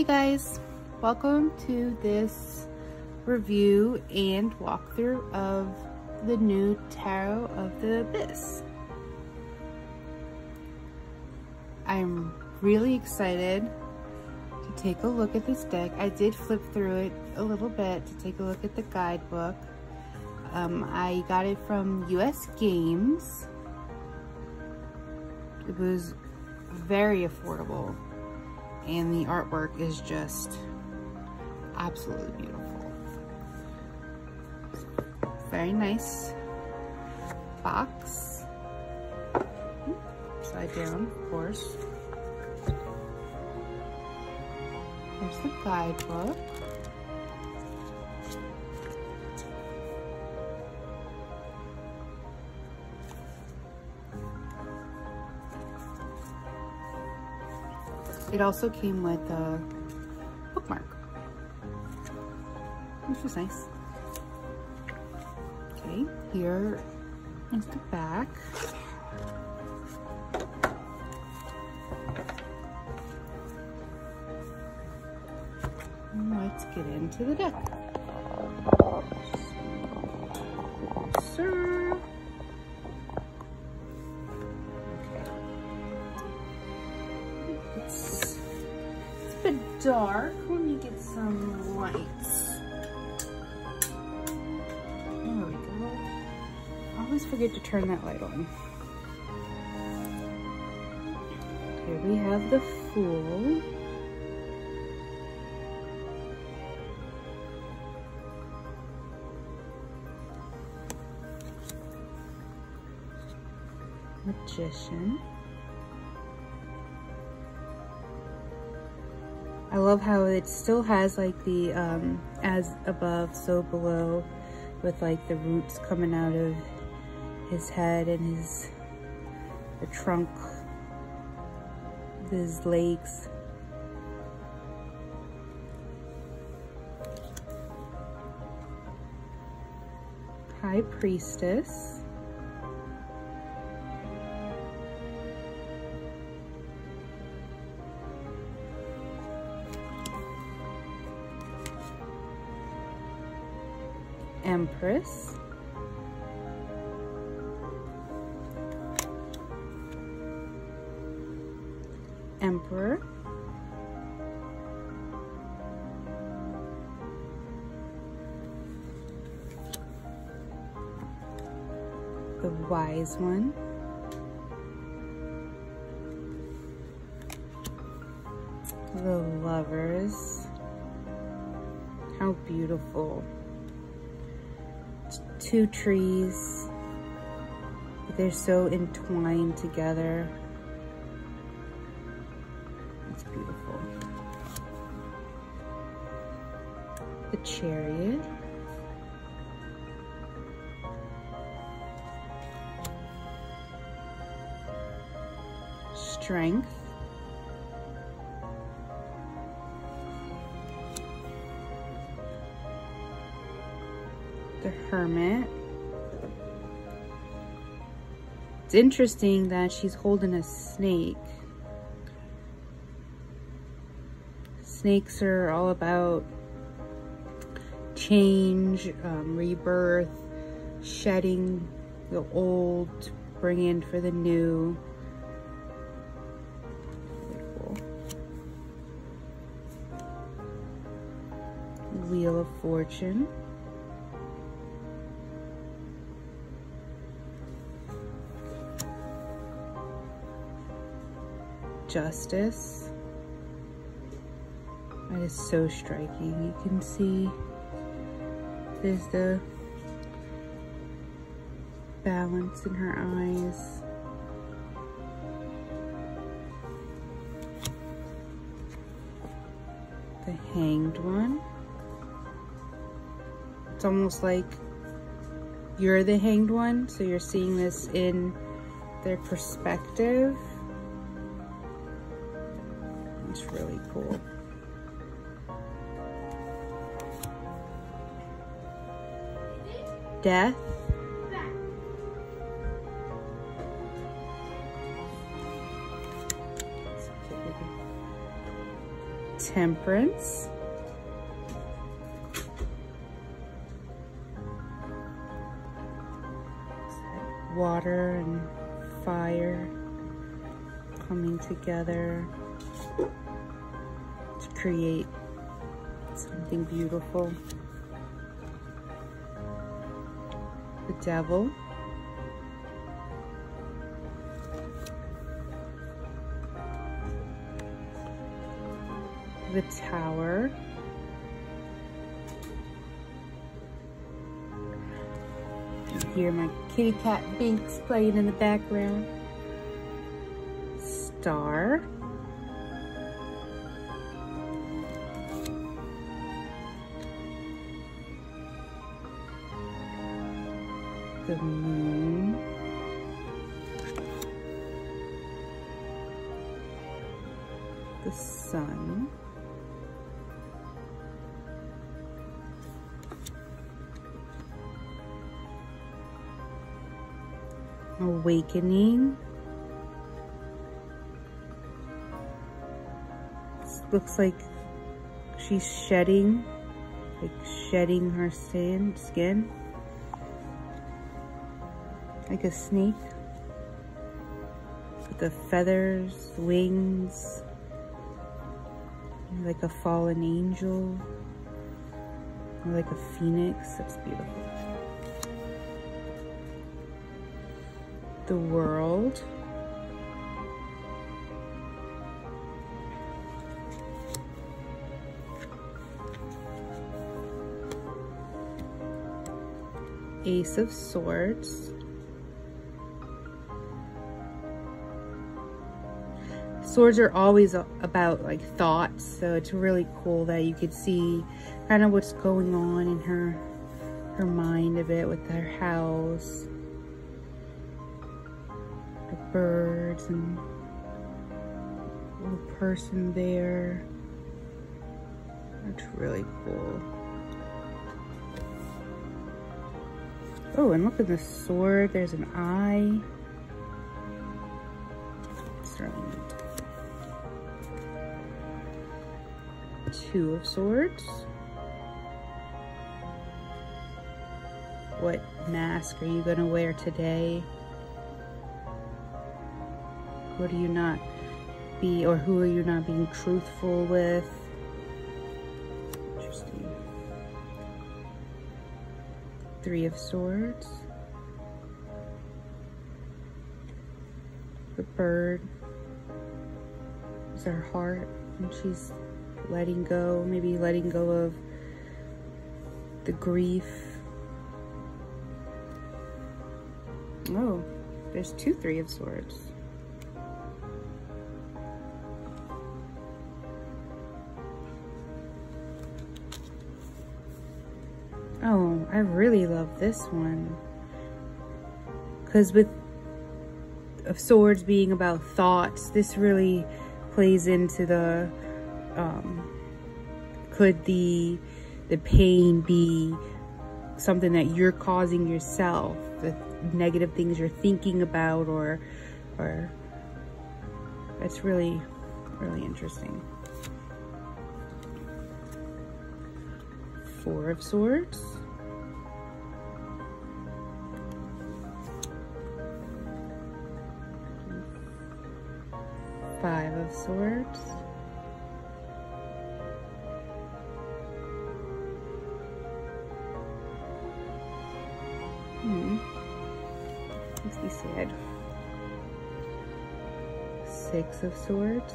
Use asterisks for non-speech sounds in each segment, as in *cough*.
Hey guys, welcome to this review and walkthrough of the new Tarot of the Abyss. I'm really excited to take a look at this deck. I did flip through it a little bit to take a look at the guidebook. Um, I got it from US Games. It was very affordable and the artwork is just absolutely beautiful. Very nice box. Hmm, Side down, of course. There's the guidebook. It also came with a bookmark, which was nice. Okay, here is the back. let's get into the deck. Sir. Dark. Let me get some lights. There we go. I always forget to turn that light on. Here we have the Fool. Magician. I love how it still has like the um, as above, so below with like the roots coming out of his head and his the trunk, his legs. High Priestess. Empress. Emperor. The Wise One. The Lovers. How beautiful two trees. They're so entwined together. It's beautiful. The chariot. Strength. Hermit. It's interesting that she's holding a snake. Snakes are all about change, um, rebirth, shedding the old, bring in for the new. Wheel of Fortune. Justice. That is so striking. You can see there's the balance in her eyes. The hanged one. It's almost like you're the hanged one, so you're seeing this in their perspective. It's really cool. Death. Temperance. Water and fire coming together to create something beautiful. The devil. The tower. Hear my kitty cat Binks playing in the background. Star. The moon. The sun. Awakening. This looks like she's shedding, like shedding her skin. skin like a snake with the feathers, wings, like a fallen angel, like a phoenix. That's beautiful. The world. Ace of Swords. Swords are always about like thoughts so it's really cool that you could see kind of what's going on in her her mind a bit with her house. The birds and little person there. That's really cool. Oh and look at the sword. There's an eye Two of Swords. What mask are you going to wear today? What are you not be, or who are you not being truthful with? Interesting. Three of Swords. The bird is her heart and she's letting go, maybe letting go of the grief. Oh, there's two Three of Swords. Oh, I really love this one. Because with of swords being about thoughts, this really plays into the um, could the the pain be something that you're causing yourself the negative things you're thinking about or or it's really really interesting. Four of swords. Five of swords Makes said. Six of Swords.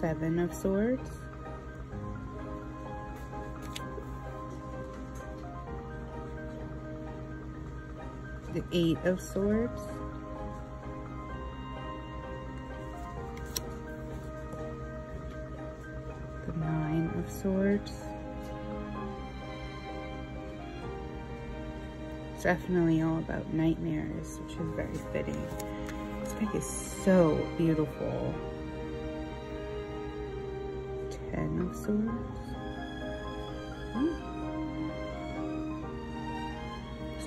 Seven of Swords. The Eight of Swords. Definitely all about nightmares, which is very fitting. This deck is so beautiful. Ten of Swords. Hmm.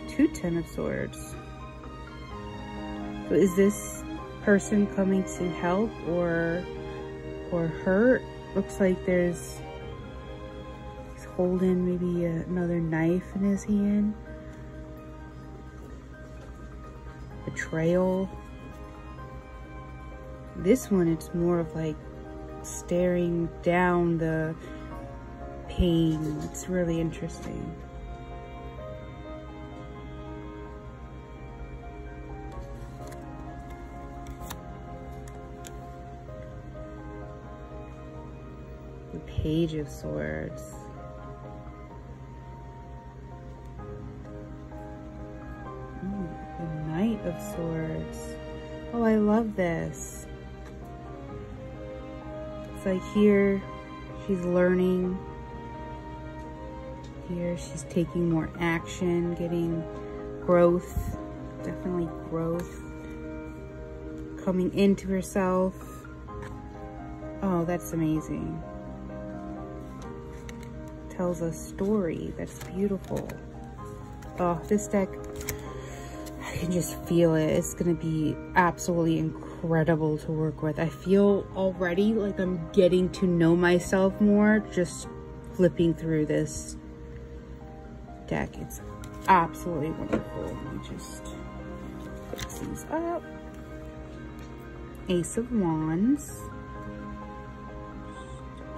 two Ten of Swords. So is this person coming to help or or hurt? Looks like there's he's holding maybe another knife in his hand. Betrayal. This one, it's more of like staring down the pain. It's really interesting. The Page of Swords. Of Swords. Oh, I love this. It's like here, she's learning here. She's taking more action, getting growth, definitely growth, coming into herself. Oh, that's amazing. Tells a story. That's beautiful. Oh, this deck, I can just feel it. It's to be absolutely incredible to work with. I feel already like I'm getting to know myself more just flipping through this deck. It's absolutely wonderful. Let me just fix these up. Ace of Wands.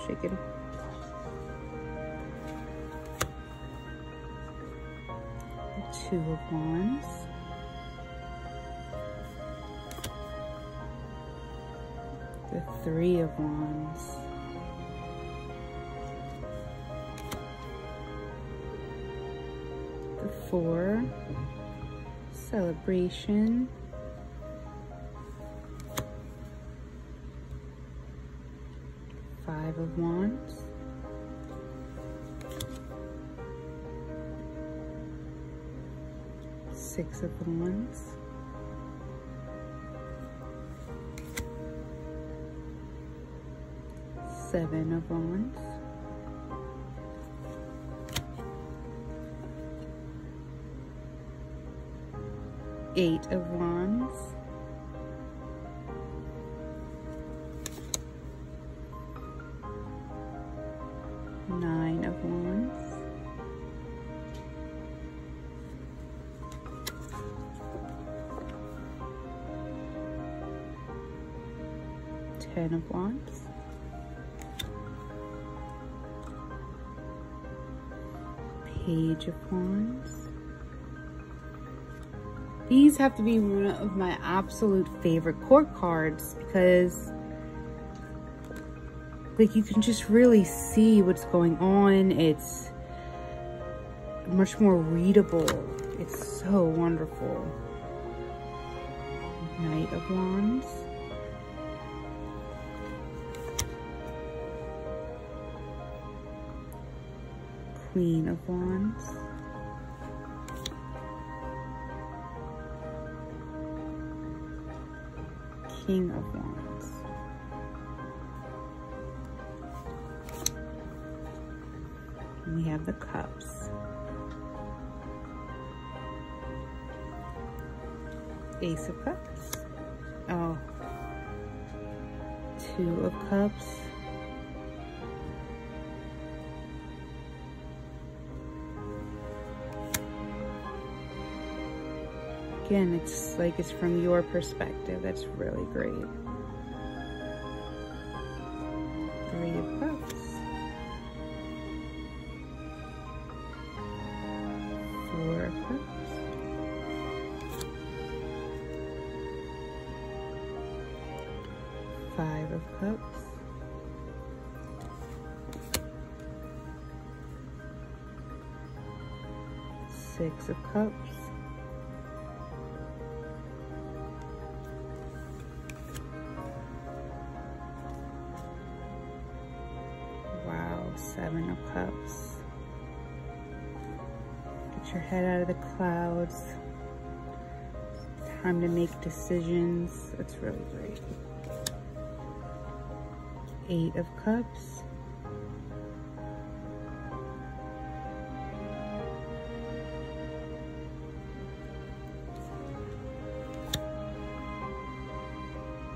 Shake it. Two of Wands. The Three of Wands. The four, celebration, five of wands, six of wands, seven of wands, Eight of Wands. Nine of Wands. Ten of Wands. Page of Wands. These have to be one of my absolute favorite court cards because like you can just really see what's going on. It's much more readable. It's so wonderful. Knight of Wands. Queen of Wands. King of Wands. And we have the cups. Ace of Cups. Oh. Two of Cups. Again, it's like it's from your perspective. That's really great. Three of Cups. Four of Cups. Five of Cups. Six of Cups. head out of the clouds. Time to make decisions. It's really great. Eight of Cups.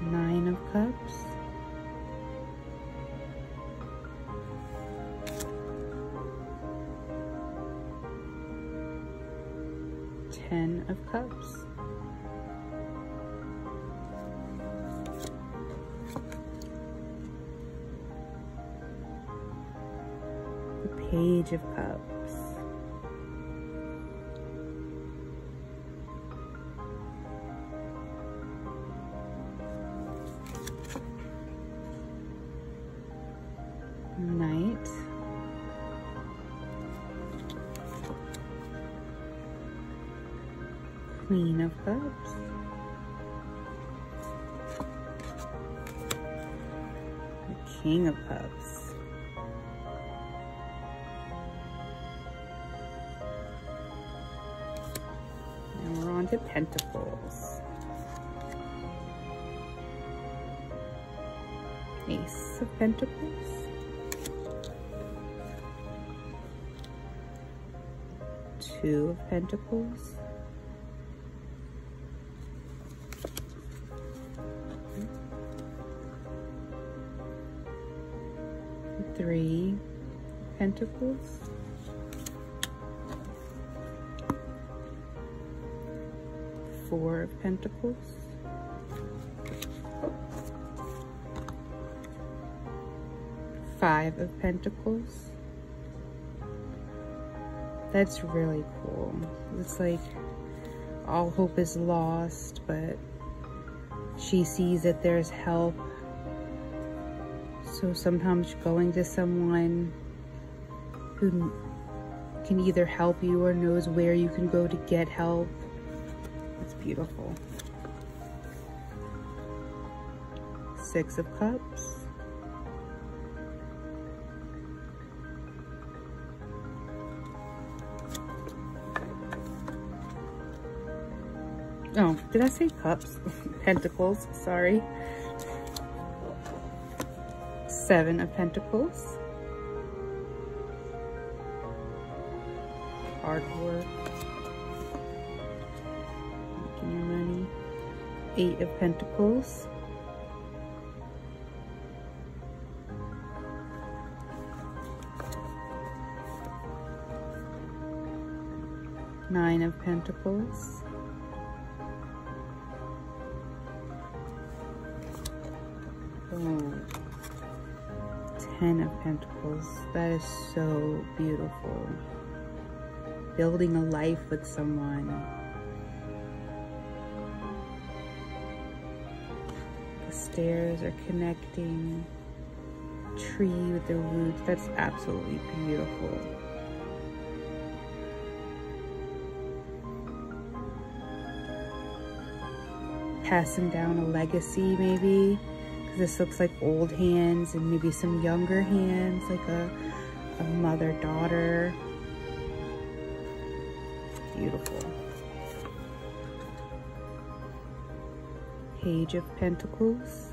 Nine of Cups. Knight. Queen of Cups. The King of Cups. And we're on to Pentacles. Ace of Pentacles. Two of Pentacles. Three Pentacles. Four of Pentacles. Five of Pentacles. That's really cool. It's like all hope is lost, but she sees that there's help. So sometimes going to someone who can either help you or knows where you can go to get help. It's beautiful. Six of Cups. Oh, did I say cups? *laughs* Pentacles, sorry. Seven of Pentacles. Hard work. Making your money. Eight of Pentacles. Nine of Pentacles. Ten of Pentacles. That is so beautiful. Building a life with someone. The stairs are connecting. Tree with the roots. That's absolutely beautiful. passing down a legacy maybe this looks like old hands and maybe some younger hands like a, a mother daughter beautiful. Page of pentacles.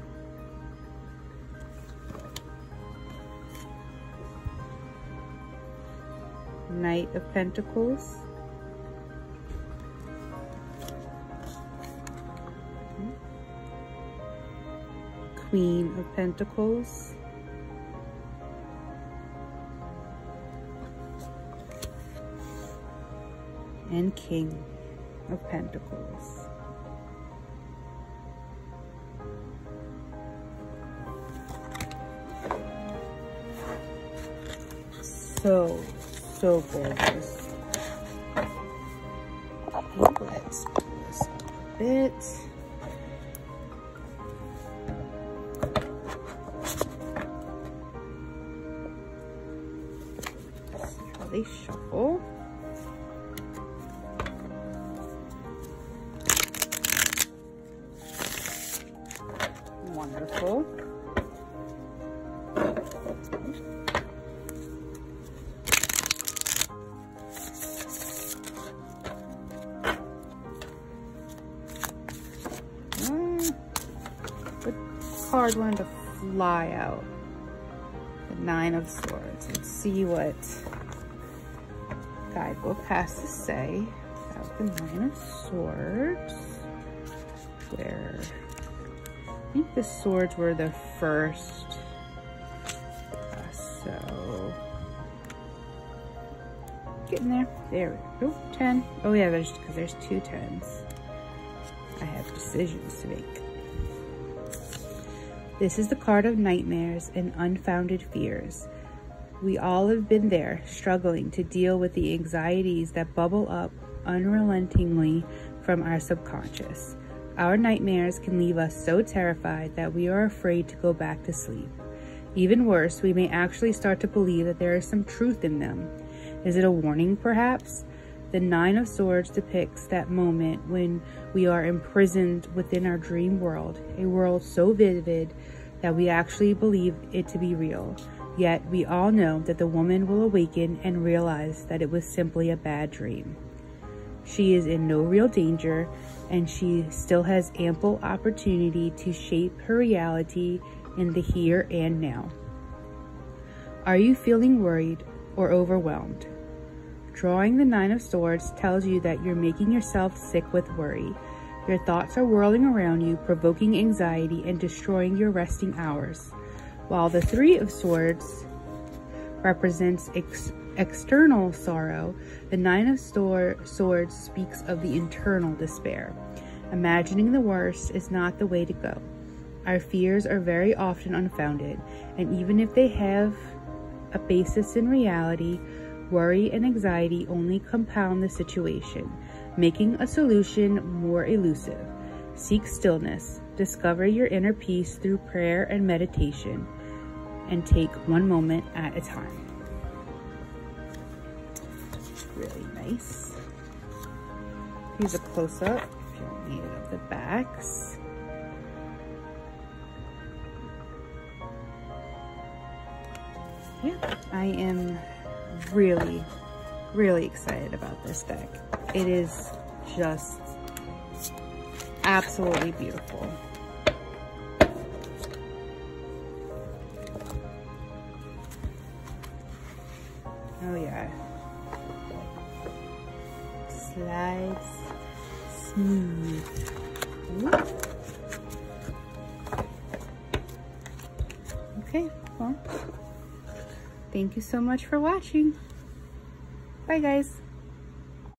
Knight of pentacles Queen of Pentacles. And King of Pentacles. So, so gorgeous. Let's pull this a bit. To fly out. The Nine of Swords and see what guidebook has to say about the Nine of Swords. Where I think the swords were the first. Uh, so getting there. There we go. 10. Oh yeah, there's because there's two tens. I have decisions to make. This is the card of nightmares and unfounded fears. We all have been there, struggling to deal with the anxieties that bubble up unrelentingly from our subconscious. Our nightmares can leave us so terrified that we are afraid to go back to sleep. Even worse, we may actually start to believe that there is some truth in them. Is it a warning, perhaps? The Nine of Swords depicts that moment when we are imprisoned within our dream world, a world so vivid that we actually believe it to be real. Yet we all know that the woman will awaken and realize that it was simply a bad dream. She is in no real danger and she still has ample opportunity to shape her reality in the here and now. Are you feeling worried or overwhelmed? Drawing the Nine of Swords tells you that you're making yourself sick with worry. Your thoughts are whirling around you, provoking anxiety and destroying your resting hours. While the Three of Swords represents ex external sorrow, the Nine of Swords speaks of the internal despair. Imagining the worst is not the way to go. Our fears are very often unfounded, and even if they have a basis in reality, Worry and anxiety only compound the situation, making a solution more elusive. Seek stillness, discover your inner peace through prayer and meditation, and take one moment at a time. Really nice. Here's a close-up if you need it of the backs. Yeah, I am really, really excited about this deck. It is just absolutely beautiful. Oh yeah. Slides smooth. You so much for watching. Bye guys.